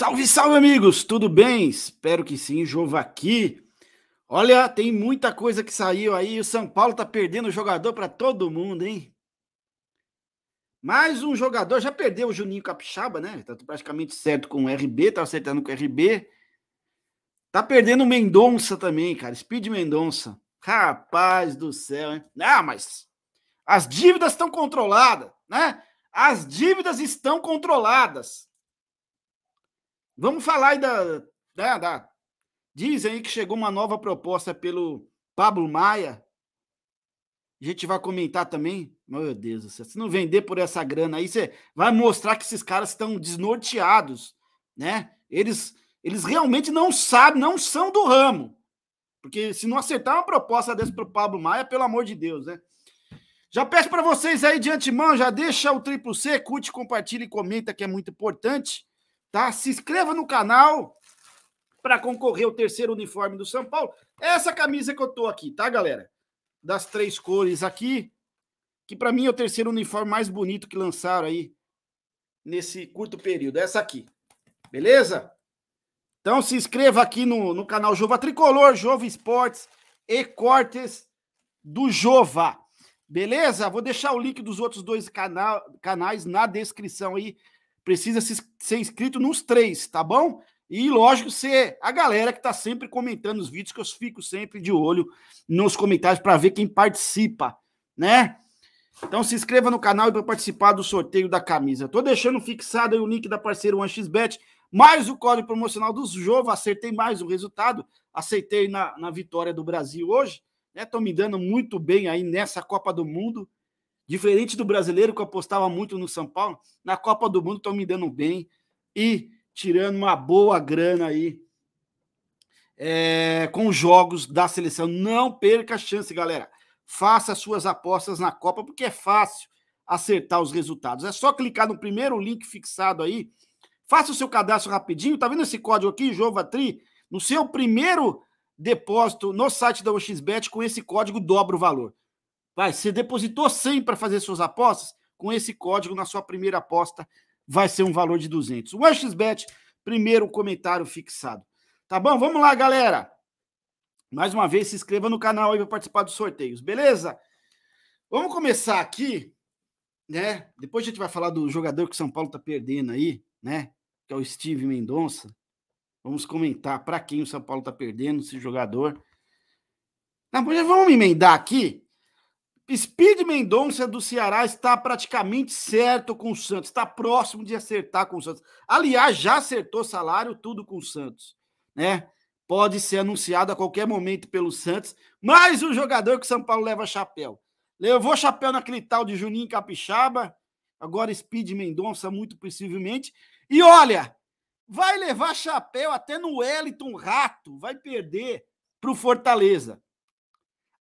Salve, salve, amigos! Tudo bem? Espero que sim, Jova aqui. Olha, tem muita coisa que saiu aí. O São Paulo tá perdendo jogador para todo mundo, hein? Mais um jogador, já perdeu o Juninho Capixaba, né? Tá praticamente certo com o RB, tá acertando com o RB. Tá perdendo o Mendonça também, cara. Speed Mendonça. Rapaz do céu, hein? Ah, mas as dívidas estão controladas, né? As dívidas estão controladas. Vamos falar aí da, da, da. Dizem aí que chegou uma nova proposta pelo Pablo Maia. A gente vai comentar também. Meu Deus do céu. Se não vender por essa grana aí, você vai mostrar que esses caras estão desnorteados, né? Eles, eles realmente não sabem, não são do ramo. Porque se não acertar uma proposta dessa para o Pablo Maia, pelo amor de Deus, né? Já peço para vocês aí de antemão, já deixa o triplo C, curte, compartilha e comenta, que é muito importante tá? Se inscreva no canal para concorrer ao terceiro uniforme do São Paulo. Essa camisa que eu tô aqui, tá, galera? Das três cores aqui, que para mim é o terceiro uniforme mais bonito que lançaram aí nesse curto período. Essa aqui. Beleza? Então se inscreva aqui no, no canal Jova Tricolor, Jova Esportes e Cortes do Jova. Beleza? Vou deixar o link dos outros dois canal, canais na descrição aí precisa se, ser inscrito nos três, tá bom? E, lógico, ser a galera que está sempre comentando os vídeos, que eu fico sempre de olho nos comentários para ver quem participa, né? Então se inscreva no canal para participar do sorteio da camisa. Tô deixando fixado aí o link da parceira OneXBet, mais o código promocional do Jova. Acertei mais o resultado, aceitei na, na vitória do Brasil hoje. Né? Tô me dando muito bem aí nessa Copa do Mundo. Diferente do brasileiro, que apostava muito no São Paulo, na Copa do Mundo estão me dando bem e tirando uma boa grana aí é, com jogos da seleção. Não perca a chance, galera. Faça suas apostas na Copa, porque é fácil acertar os resultados. É só clicar no primeiro link fixado aí. Faça o seu cadastro rapidinho. Tá vendo esse código aqui, Jovatri? No seu primeiro depósito no site da OXBet, com esse código dobra o valor. Vai, você depositou 100 para fazer suas apostas, com esse código na sua primeira aposta vai ser um valor de 200. O XBet, primeiro comentário fixado. Tá bom? Vamos lá, galera. Mais uma vez, se inscreva no canal aí para participar dos sorteios, beleza? Vamos começar aqui, né? Depois a gente vai falar do jogador que o São Paulo tá perdendo aí, né? Que é o Steve Mendonça. Vamos comentar para quem o São Paulo tá perdendo esse jogador. Não, vamos emendar aqui Speed Mendonça do Ceará está praticamente certo com o Santos, está próximo de acertar com o Santos. Aliás, já acertou salário tudo com o Santos, né? Pode ser anunciado a qualquer momento pelo Santos, mais um jogador que o São Paulo leva chapéu. Levou chapéu naquele tal de Juninho Capixaba, agora Speed Mendonça, muito possivelmente. E olha, vai levar chapéu até no Wellington Rato, vai perder para o Fortaleza.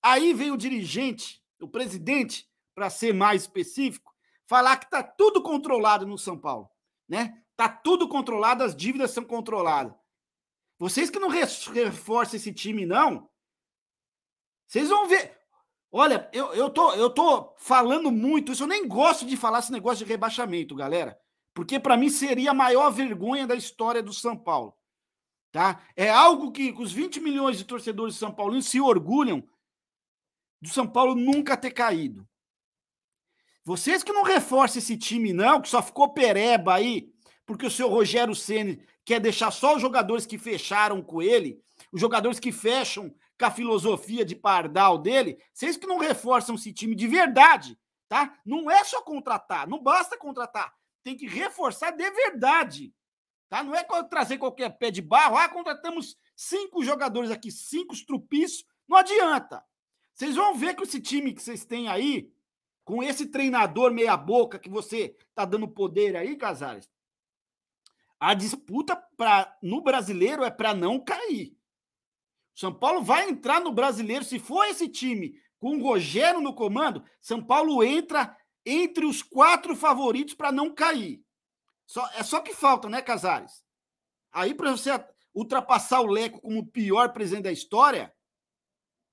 Aí vem o dirigente o presidente, para ser mais específico, falar que está tudo controlado no São Paulo, né? Tá tudo controlado, as dívidas são controladas. Vocês que não reforçam esse time, não, vocês vão ver. Olha, eu, eu, tô, eu tô falando muito isso, eu nem gosto de falar esse negócio de rebaixamento, galera, porque para mim seria a maior vergonha da história do São Paulo. Tá? É algo que os 20 milhões de torcedores de São Paulo se orgulham do São Paulo nunca ter caído. Vocês que não reforçam esse time, não, que só ficou pereba aí, porque o seu Rogério Ceni quer deixar só os jogadores que fecharam com ele, os jogadores que fecham com a filosofia de pardal dele, vocês que não reforçam esse time de verdade, tá? Não é só contratar, não basta contratar, tem que reforçar de verdade, tá? Não é trazer qualquer pé de barro, ah, contratamos cinco jogadores aqui, cinco estrupiços, não adianta. Vocês vão ver que esse time que vocês têm aí, com esse treinador meia-boca que você tá dando poder aí, Casares, a disputa pra, no brasileiro é para não cair. São Paulo vai entrar no brasileiro, se for esse time com o Rogério no comando, São Paulo entra entre os quatro favoritos para não cair. Só, é só que falta, né, Casares? Aí, para você ultrapassar o Leco como o pior presidente da história,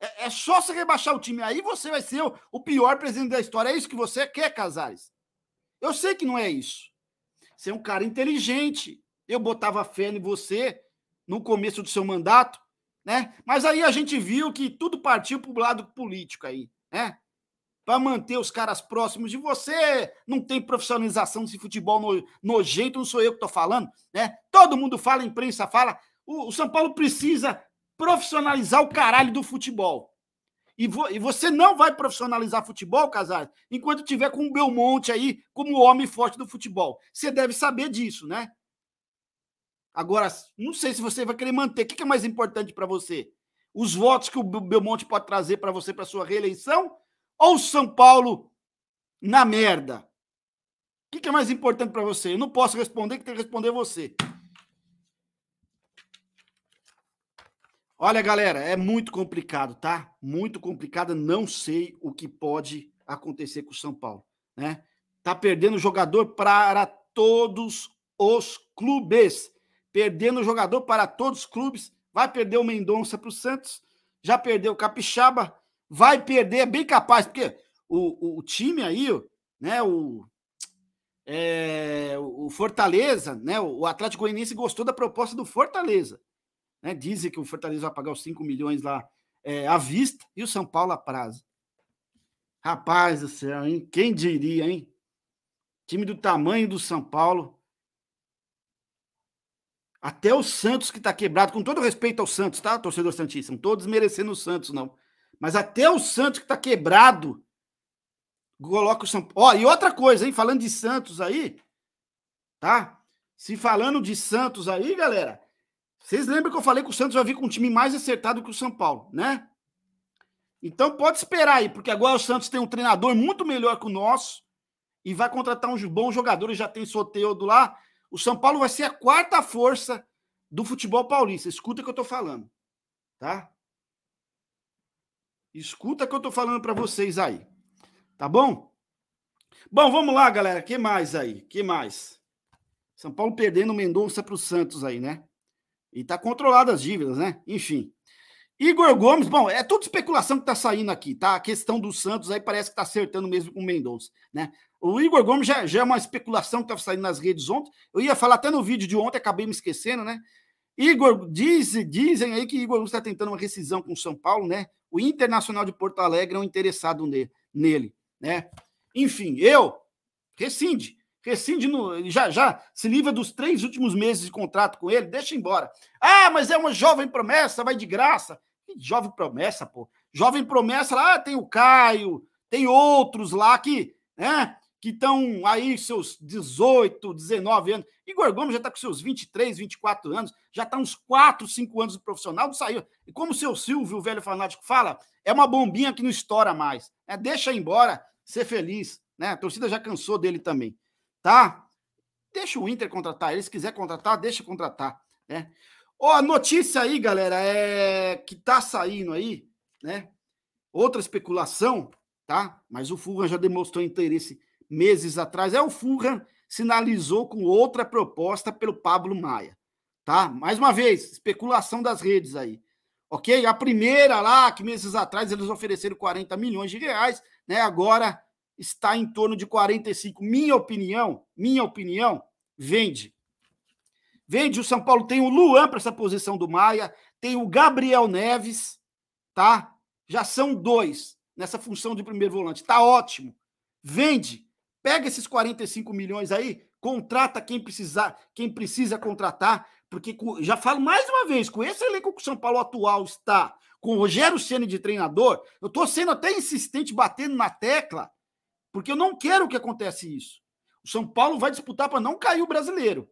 é, é, só você rebaixar o time. Aí você vai ser o, o, pior presidente da história. É isso que você quer, Casares? Eu sei que não é isso. Você é um cara inteligente. Eu botava fé em você no começo do seu mandato, né? Mas aí a gente viu que tudo partiu para o lado político aí, né? Para manter os caras próximos de você, não tem profissionalização desse futebol no, nojento, não sou eu que estou falando, né? Todo mundo fala, a imprensa fala. O, o São Paulo precisa profissionalizar o caralho do futebol. E, vo, e, você não vai profissionalizar futebol, Casares, enquanto tiver com o Belmonte aí como homem forte do futebol. Você deve saber disso, né? Agora, não sei se você vai querer manter. O que é mais importante para você? Os votos que o Belmonte pode trazer para você para sua reeleição? Ou o São Paulo na merda? O que é mais importante para você? Eu não posso responder, que tem que responder você. Olha, galera, é muito complicado, tá? Muito complicado. Não sei o que pode acontecer com o São Paulo, né? Tá perdendo jogador para todos os clubes. Perdendo jogador para todos os clubes. Vai perder o Mendonça para o Santos. Já perdeu o Capixaba. Vai perder, é bem capaz, porque o, o, time aí, né? O, é, o Fortaleza, né? O Atlético Goianiense gostou da proposta do Fortaleza. Né? Dizem que o Fortaleza vai pagar os 5 milhões lá é, à vista e o São Paulo a prazo. Rapaz do céu, hein? Quem diria, hein? Time do tamanho do São Paulo. Até o Santos que está quebrado, com todo respeito ao Santos, tá, torcedor Santista? Não estou desmerecendo o Santos, não. Mas até o Santos que está quebrado, coloca o São Paulo. Ó, e outra coisa, hein? Falando de Santos aí, tá? Se falando de Santos aí, galera, vocês lembram que eu falei que o Santos vai vir com um time mais acertado que o São Paulo, né? Então pode esperar aí, porque agora o Santos tem um treinador muito melhor que o nosso e vai contratar uns bons jogadores, já tem Soteudo lá. O São Paulo vai ser a quarta força do futebol paulista. Escuta o que eu tô falando, tá? Escuta o que eu tô falando para vocês aí. Tá bom? Bom, vamos lá, galera. Que mais aí? Que mais? São Paulo perdendo Mendonça para o Santos aí, né? E tá controlado as dívidas, né? Enfim. Igor Gomes, bom, é tudo especulação que tá saindo aqui, tá? A questão do Santos aí parece que tá acertando mesmo com o Mendonça, né? O Igor Gomes já, já é uma especulação que tava saindo nas redes ontem. Eu ia falar até no vídeo de ontem, acabei me esquecendo, né? Igor, diz, dizem aí que Igor Gomes está tentando uma rescisão com o São Paulo, né? O Internacional de Porto Alegre é um interessado nele, né? Enfim, eu rescinde rescinde no, já já se livra dos três últimos meses de contrato com ele, deixa embora. Ah, mas é uma jovem promessa, vai de graça. Que jovem promessa, pô. Jovem promessa lá ah, tem o Caio, tem outros lá que, né, que estão aí seus 18, 19 anos. Igor Gomes já está com seus 23, 24 anos, já está uns 4, 5 anos de profissional, não saiu. E como o seu Silvio, o velho fanático, fala, é uma bombinha que não estoura mais. Né? Deixa embora, ser feliz. Né? A torcida já cansou dele também tá? Deixa o Inter contratar ele, se quiser contratar, deixa contratar, né? Ó, a notícia aí, galera, é que tá saindo aí, né? Outra especulação, tá? Mas o Fulham já demonstrou interesse meses atrás. É o Fulham sinalizou com outra proposta pelo Pablo Maia, tá? Mais uma vez, especulação das redes aí. OK? A primeira lá, que meses atrás eles ofereceram 40 milhões de reais, né? Agora está em torno de 45. Minha opinião, minha opinião, vende. Vende. O São Paulo tem o Luan para essa posição do Maia, tem o Gabriel Neves, tá? Já são dois nessa função de primeiro volante. Tá ótimo. Vende. Pega esses 45 milhões aí, contrata quem precisar, quem precisa contratar, porque já falo mais uma vez, com esse elenco que o São Paulo atual está, com o Rogério Ceni de treinador, eu tô sendo até insistente batendo na tecla porque eu não quero que aconteça isso. O São Paulo vai disputar para não cair o brasileiro.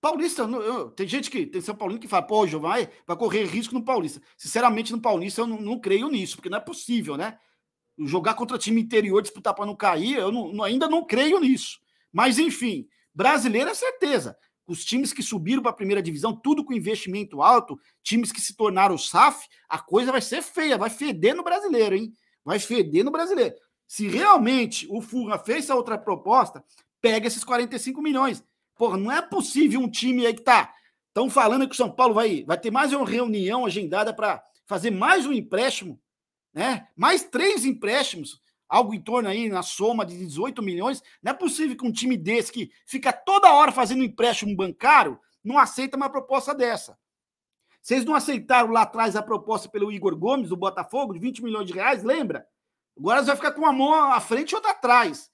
Paulista, eu, tem gente que tem São Paulino que fala, pô, vai, vai correr risco no Paulista. Sinceramente, no Paulista eu não, não, creio nisso, porque não é possível, né? Jogar contra time interior, disputar para não cair, eu não, ainda não creio nisso. Mas, enfim, brasileiro é certeza. Os times que subiram para a primeira divisão, tudo com investimento alto, times que se tornaram SAF, a coisa vai ser feia, vai feder no brasileiro, hein? Vai feder no brasileiro. Se realmente o Furra fez essa outra proposta, pega esses 45 milhões. Porra, não é possível um time aí que tá. Estão falando que o São Paulo vai, vai ter mais uma reunião agendada para fazer mais um empréstimo, né? Mais três empréstimos. algo em torno aí na soma de 18 milhões. Não é possível que um time desse que fica toda hora fazendo empréstimo bancário não aceita uma proposta dessa. Vocês não aceitaram lá atrás a proposta pelo Igor Gomes do Botafogo de 20 milhões de reais, lembra? Agora você vai ficar com uma mão à frente e outra atrás.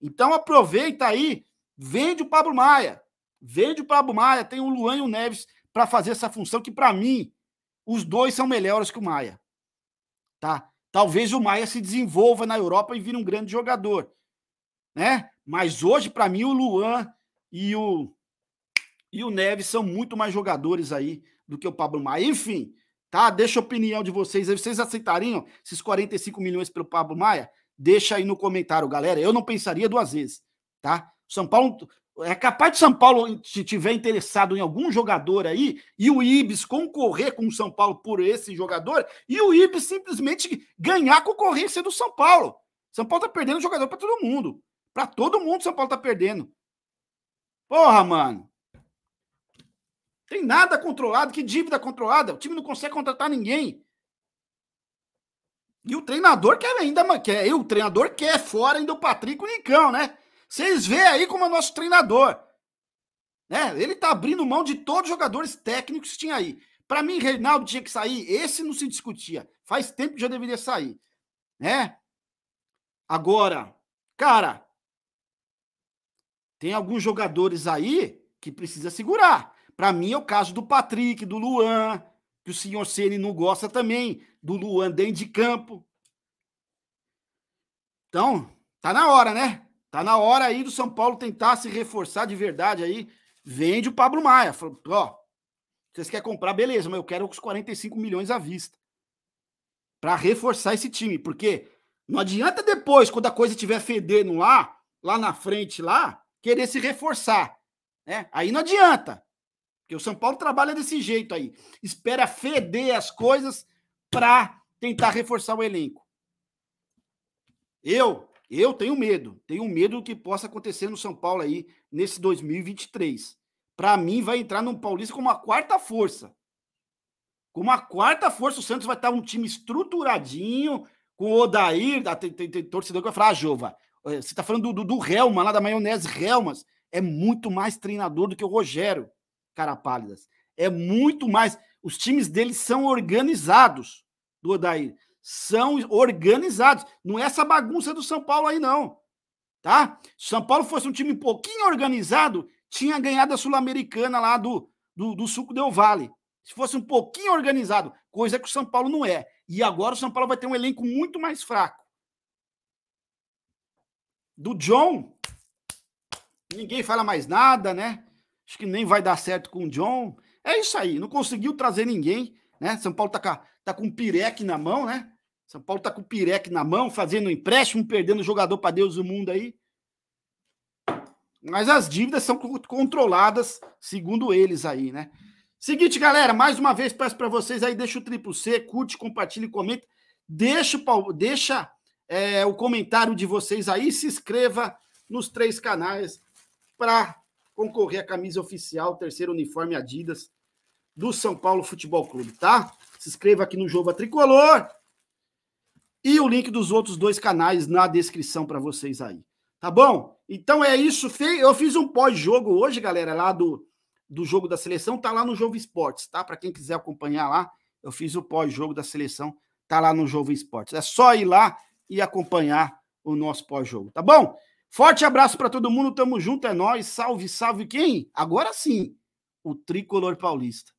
Então aproveita aí, vende o Pablo Maia. Vende o Pablo Maia, tem o Luan e o Neves para fazer essa função que para mim os dois são melhores que o Maia. Tá? Talvez o Maia se desenvolva na Europa e vire um grande jogador, né? Mas hoje para mim o Luan e o e o Neves são muito mais jogadores aí do que o Pablo Maia. Enfim, tá? Deixa a opinião de vocês. Vocês aceitariam esses 45 milhões pelo Pablo Maia? Deixa aí no comentário, galera. Eu não pensaria duas vezes, tá? São Paulo é capaz de São Paulo se tiver interessado em algum jogador aí e o Ibis concorrer com o São Paulo por esse jogador e o Ibis simplesmente ganhar a concorrência do São Paulo. São Paulo tá perdendo jogador para todo mundo. Para todo mundo São Paulo tá perdendo. Porra, mano. Tem nada controlado, que dívida controlada. O time não consegue contratar ninguém. E o treinador quer ainda, quer, o treinador quer fora ainda o Patrick Nicão, né? Vocês veem aí como é nosso treinador. Né? Ele tá abrindo mão de todos os jogadores técnicos que tinha aí. Para mim, Reinaldo tinha que sair. Esse não se discutia. Faz tempo que já deveria sair. Né? Agora, cara, tem alguns jogadores aí que precisa segurar. Para mim é o caso do Patrick, do Luan, que o senhor Ceni não gosta também, do Luan dentro de campo. Então, tá na hora, né? Tá na hora aí do São Paulo tentar se reforçar de verdade aí. Vende o Pablo Maia. Ó, vocês querem comprar, beleza, mas eu quero os 45 milhões à vista. Para reforçar esse time. Porque não adianta depois, quando a coisa estiver fedendo lá, lá na frente, lá, querer se reforçar. Né? Aí não adianta. Porque o São Paulo trabalha desse jeito aí. Espera feder as coisas para tentar reforçar o elenco. Eu eu tenho medo, tenho medo do que possa acontecer no São Paulo aí nesse 2023. Para mim, vai entrar no Paulista com uma quarta força. Com uma quarta força, o Santos vai estar um time estruturadinho, com o Odair, tem, tem, tem torcedor que vai falar, ah, Jova, eh, você está falando do, do, do Helma, lá da maionese Helmas, é muito mais treinador do que o Rogério, cara pálidas. É muito mais. Os times dele são organizados do Odair são organizados. Não é essa bagunça do São Paulo aí, não. Tá? Se São Paulo fosse um time um pouquinho organizado, tinha ganhado a Sul-Americana lá do, do, do Suco Del Vale. Se fosse um pouquinho organizado, coisa que o São Paulo não é. E agora o São Paulo vai ter um elenco muito mais fraco. Do John, ninguém fala mais nada, né? Acho que nem vai dar certo com o John. É isso aí, não conseguiu trazer ninguém, né? São Paulo tá com, tá com um pireque na mão, né? São Paulo tá com o Pirec na mão, fazendo empréstimo, perdendo jogador para Deus do mundo aí. Mas as dívidas são controladas, segundo eles aí, né? Seguinte, galera, mais uma vez peço para vocês aí, deixa o triplo C, curte, compartilha e comenta. Deixa, deixa é, o comentário de vocês aí, se inscreva nos três canais para concorrer à camisa oficial, terceiro uniforme Adidas do São Paulo Futebol Clube, tá? Se inscreva aqui no Jova Tricolor e o link dos outros dois canais na descrição para vocês aí. Tá bom? Então é isso. Eu fiz um pós-jogo hoje, galera, lá do, do jogo da seleção. Tá lá no Jogo Esportes, tá? Para quem quiser acompanhar lá, eu fiz o pós-jogo da seleção. Tá lá no Jogo Esportes. É só ir lá e acompanhar o nosso pós-jogo, tá bom? Forte abraço para todo mundo. Tamo junto, é nós. Salve, salve quem? Agora sim, o tricolor paulista.